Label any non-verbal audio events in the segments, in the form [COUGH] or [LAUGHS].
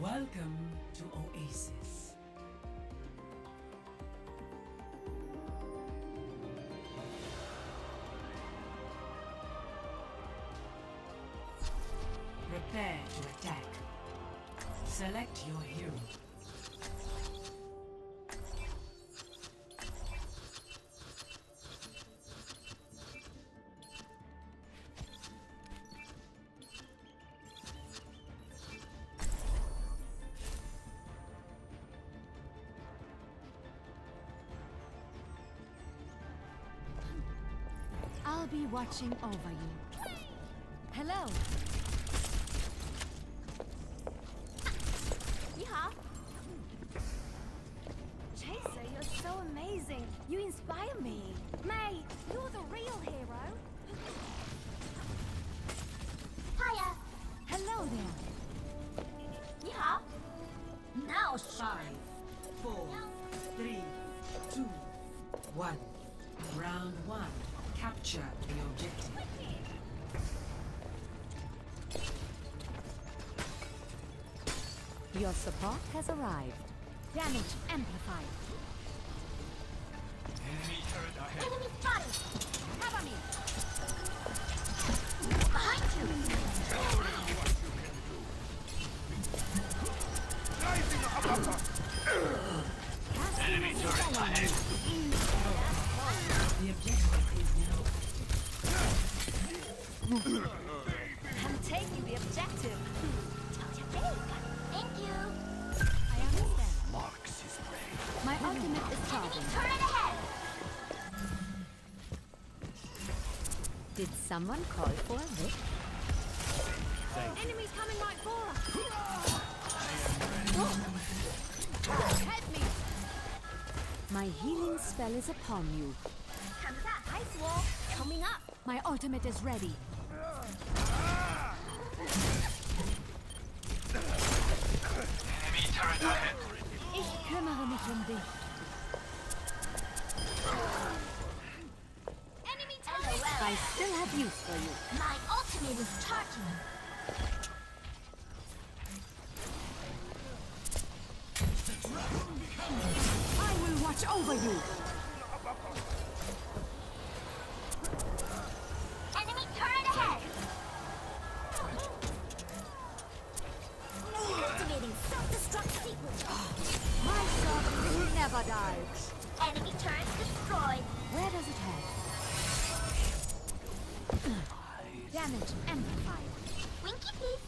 Welcome to Oasis. Prepare to attack. Select your hero. be watching over you. Hello. Chaser, you're so amazing. You inspire me. Mei, you're the real hero. Hiya. Hello there. Now shine. Four, three, two, one. Round one. Capture. Your support has arrived. Damage amplified. Enemy turret ahead. Enemy spotted. Someone call for a lift? Enemies coming right for us. Help me. My healing spell is upon you. Comes that ice wall coming up. My ultimate is ready. Enemy turret ahead. Ich kümmere mich um dich. I still have use for you. My ultimate is charging. I will watch over you. Damage amplified. Winky please.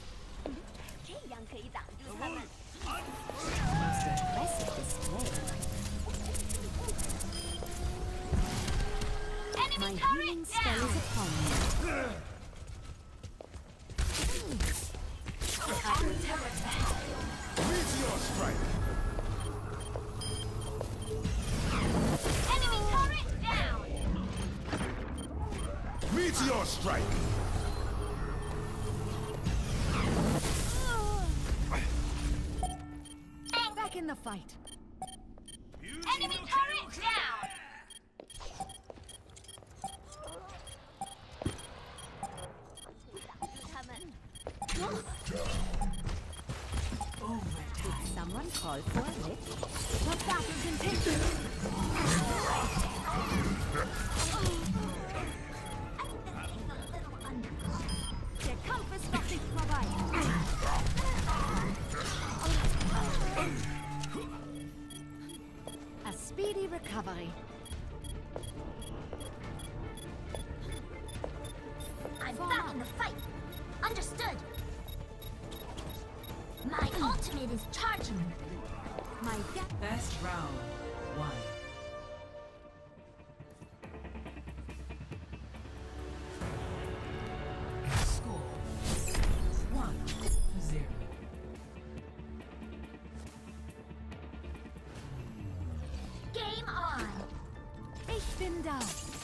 The fight. Enemy turret down. Overtime. Someone call for a lift. The battle continues. [LAUGHS] recovery. I'm back in the fight. Understood. My ultimate is charging. My death. Best round. One. Bin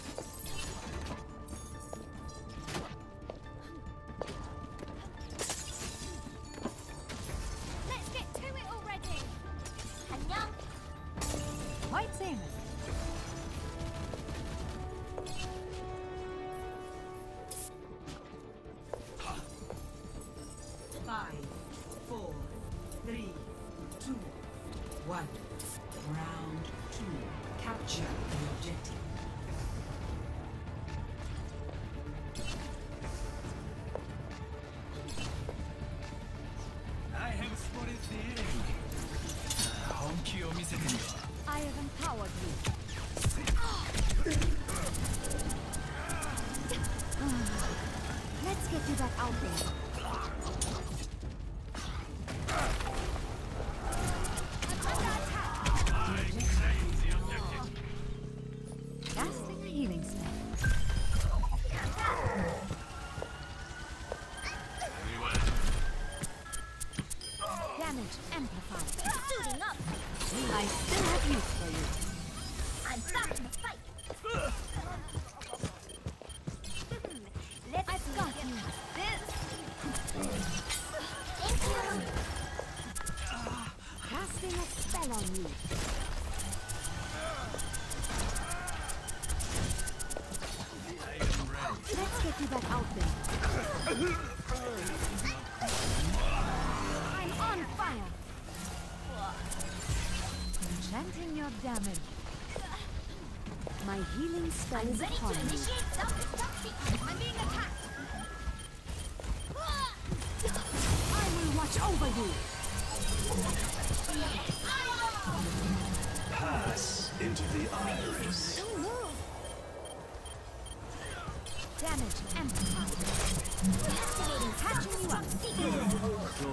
Let's get you back out there. Casting a healing spell. Damage amplified. Suiting up. I still have use for you. Let's I've got you. this. Thank you. Casting a spell on you. Let's get you back out there. I'm on fire. Enchanting your damage. My healing spell I'm is ready to initiate self-destruction. I'm being attacked. I will watch over you. Pass into the iris. Don't move. Damage amplified. Activating Catching you up. So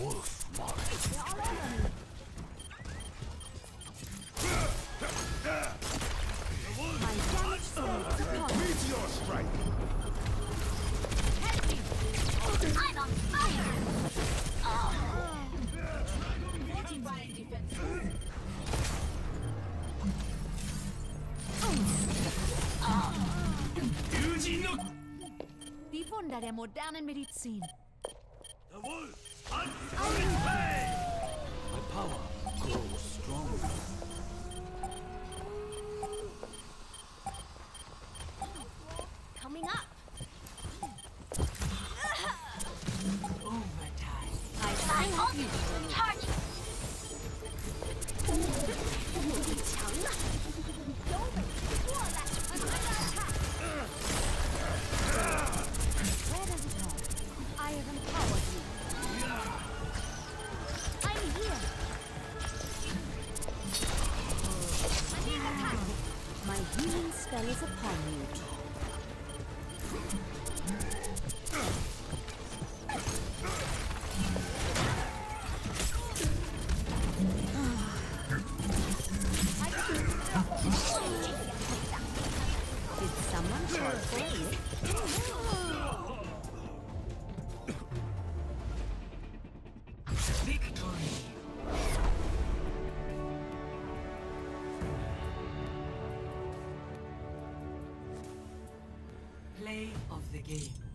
wolf mark. My damage spell is. Meteor strike. I'm on fire. Die Wunder der modernen Medizin. The My power grows stronger. あっ! The game.